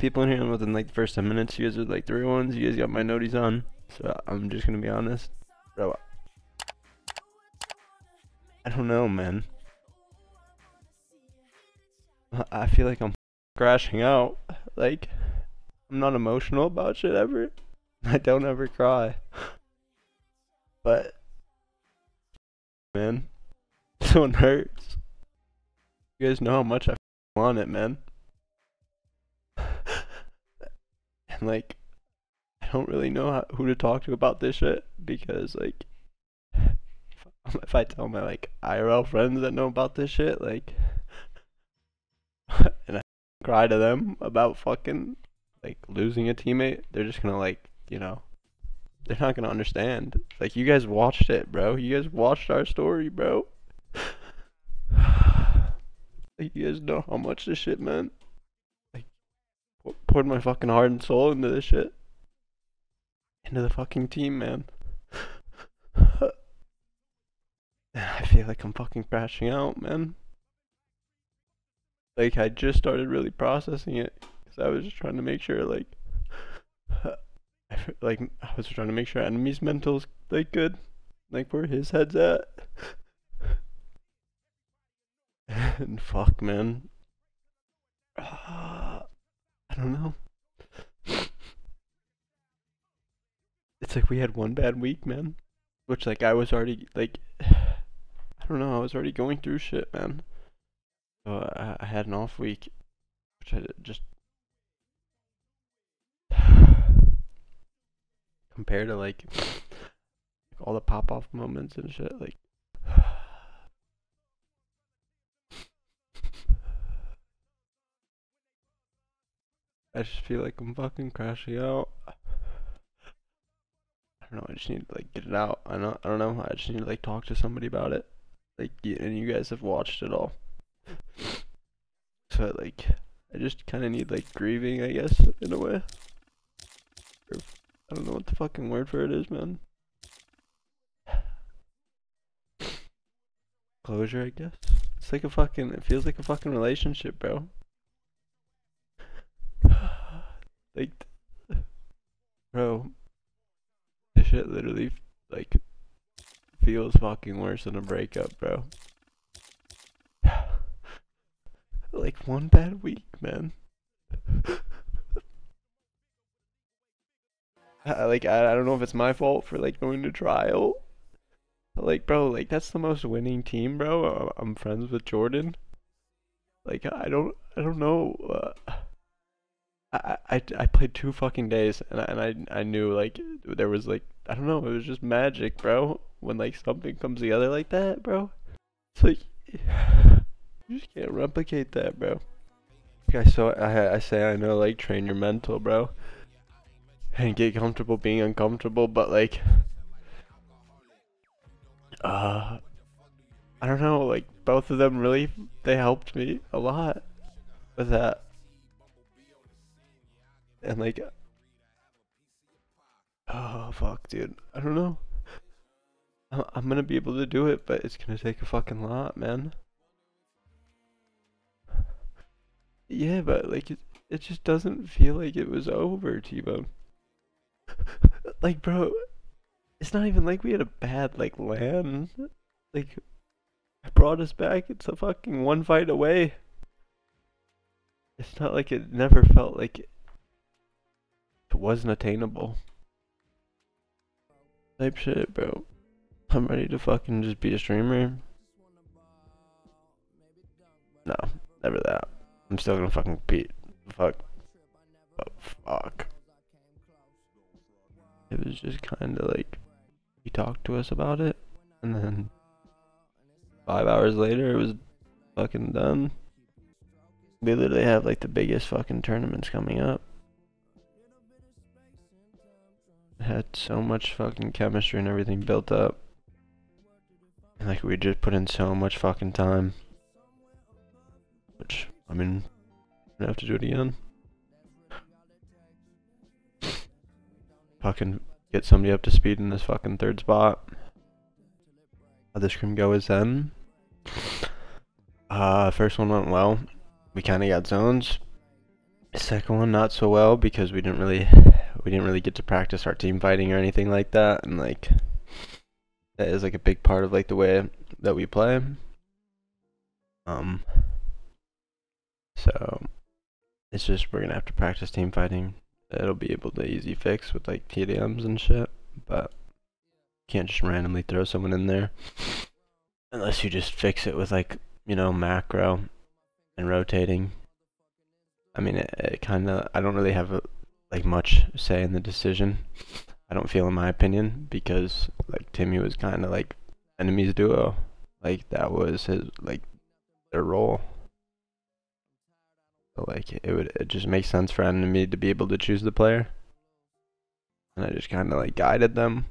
people in here, and within like the first ten minutes, you guys are like the real ones. You guys got my noties on, so I'm just gonna be honest, bro. I don't know, man. I- I feel like I'm crashing out. Like, I'm not emotional about shit ever. I don't ever cry. But, man, this one hurts. You guys know how much I want it, man. like, I don't really know how, who to talk to about this shit because, like, if I tell my, like, IRL friends that know about this shit, like, and I cry to them about fucking like losing a teammate, they're just gonna like, you know, they're not gonna understand. Like you guys watched it, bro. You guys watched our story, bro. you guys know how much this shit meant. Poured my fucking heart and soul into this shit. Into the fucking team, man. I feel like I'm fucking crashing out, man. Like I just started really processing it because I was just trying to make sure like like I was trying to make sure enemy's mental's like good. Like where his head's at. And fuck man. I ah. Don't know it's like we had one bad week man which like I was already like I don't know I was already going through shit man so I, I had an off week, which I just compared to like, all the pop off moments and shit. Like, I just feel like I'm fucking crashing out. I don't know. I just need to like get it out. I don't. I don't know. I just need to like talk to somebody about it. Like, and you guys have watched it all. So like, I just kind of need like grieving, I guess, in a way. I don't know what the fucking word for it is, man. Closure, I guess. It's like a fucking. It feels like a fucking relationship, bro. Like, bro, this shit literally like feels fucking worse than a breakup, bro. like one bad week, man. I, like I, I don't know if it's my fault for like going to trial. Like bro, like that's the most winning team, bro. I'm friends with Jordan. Like I don't I don't know. Uh, I, I played two fucking days and I, and I I knew like there was like I don't know it was just magic, bro. When like something comes together like that, bro. It's like you just can't replicate that, bro. I so I I say I know like train your mental, bro, and get comfortable being uncomfortable, but like, uh, I don't know, like both of them really they helped me a lot with that, and like, oh fuck, dude, I don't know. I'm gonna be able to do it, but it's gonna take a fucking lot, man. Yeah, but like it, it just doesn't feel like it was over, T-Bone. like, bro, it's not even like we had a bad like land. Like, I brought us back. It's a fucking one fight away. It's not like it never felt like it, wasn't attainable. Type shit, bro. I'm ready to fucking just be a streamer. No, never that. I'm still gonna fucking compete. Fuck. But fuck. It was just kinda like he talked to us about it and then five hours later it was fucking done. We literally have like the biggest fucking tournaments coming up. So much fucking chemistry and everything built up. And like we just put in so much fucking time. Which I mean gonna have to do it again. Fucking get somebody up to speed in this fucking third spot. How this can go is then. Uh, first one went well. We kind of got zones. second one not so well because we didn't really we didn't really get to practice our team fighting or anything like that and like that is like a big part of like the way that we play. Um so it's just we're gonna have to practice team fighting. It'll be able to easy fix with like TDMs and shit, but can't just randomly throw someone in there unless you just fix it with like you know macro and rotating. I mean, it, it kind of I don't really have a, like much say in the decision. I don't feel, in my opinion, because like Timmy was kind of like enemies duo, like that was his like their role. So like it would it just makes sense for enemy to be able to choose the player, and I just kind of like guided them,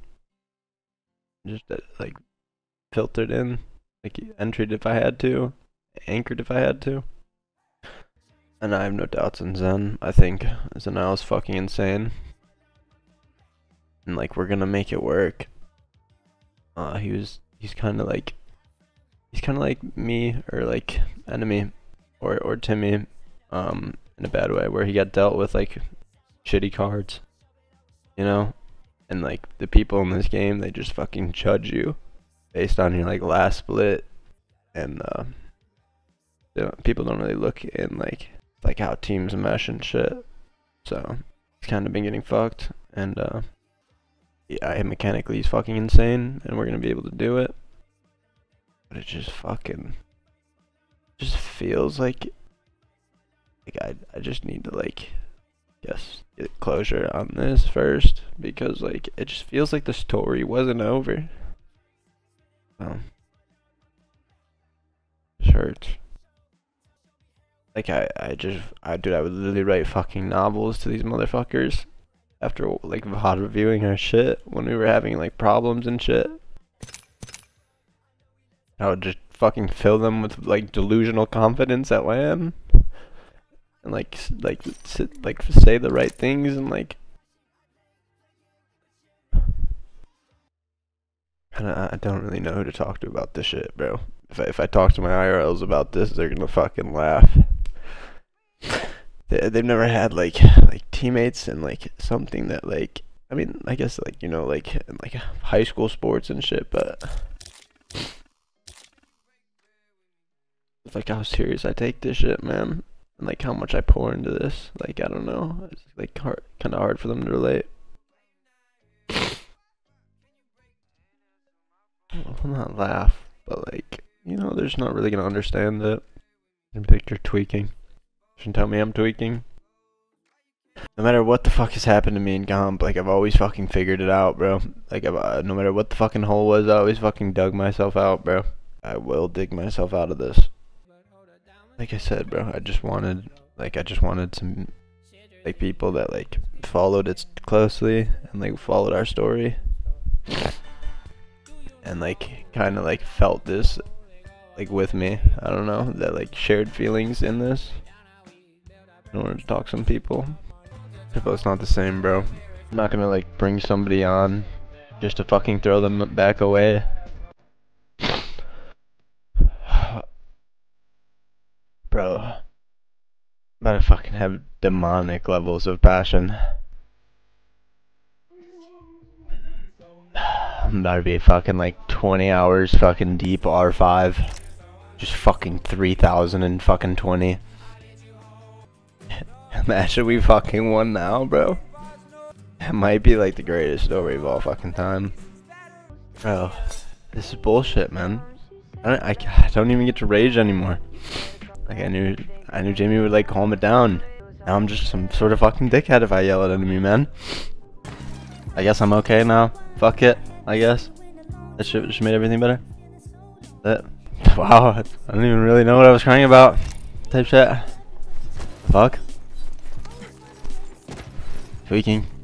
just uh, like filtered in, like entered if I had to, anchored if I had to. And I have no doubts in Zen. I think Zen is fucking insane. And like we're gonna make it work. Uh he was he's kinda like he's kinda like me or like enemy or or Timmy, um, in a bad way, where he got dealt with like shitty cards. You know? And like the people in this game they just fucking judge you based on your like last split and uh people don't really look in like like how teams mesh and shit. So it's kind of been getting fucked, and uh, yeah, mechanically he's fucking insane, and we're gonna be able to do it. But it just fucking just feels like like I I just need to like guess get closure on this first because like it just feels like the story wasn't over. Um, hurts. Like I, I just, I dude, I would literally write fucking novels to these motherfuckers after like VOD reviewing our shit when we were having like problems and shit. I would just fucking fill them with like delusional confidence at LAN and like like sit, like say the right things and like and I, I don't really know who to talk to about this shit, bro. If I, if I talk to my IRLs about this, they're gonna fucking laugh they, they've never had like like teammates and like something that like I mean I guess like you know like like high school sports and shit, but like how serious I take this shit, man, and like how much I pour into this. Like I don't know, it's like hard, kind of hard for them to relate. Well, not laugh, but like you know, they're just not really gonna understand it. And think you're tweaking. Shouldn't tell me I'm tweaking. No matter what the fuck has happened to me in comp, like I've always fucking figured it out, bro. Like uh, no matter what the fucking hole was, I always fucking dug myself out, bro. I will dig myself out of this. Like I said, bro, I just wanted, like I just wanted some, like people that like followed it closely and like followed our story. And like kind of like felt this like with me. I don't know, that like shared feelings in this in order to talk some people. It's not the same, bro. I'm not gonna like bring somebody on just to fucking throw them back away. bro, about to fucking have demonic levels of passion. I'm about to be fucking like 20 hours fucking deep R5. Just fucking 3,000 and fucking 20. Imagine we fucking won now, bro. It might be like the greatest story of all fucking time. Bro, this is bullshit, man. I don't, I, I don't even get to rage anymore. Like I knew, I knew Jamie would like calm it down. Now I'm just some sort of fucking dickhead if I yell at enemy, man. I guess I'm okay now. Fuck it, I guess. That shit just made everything better. That, wow, I don't even really know what I was crying about. Type shit. Fuck. Tweaking.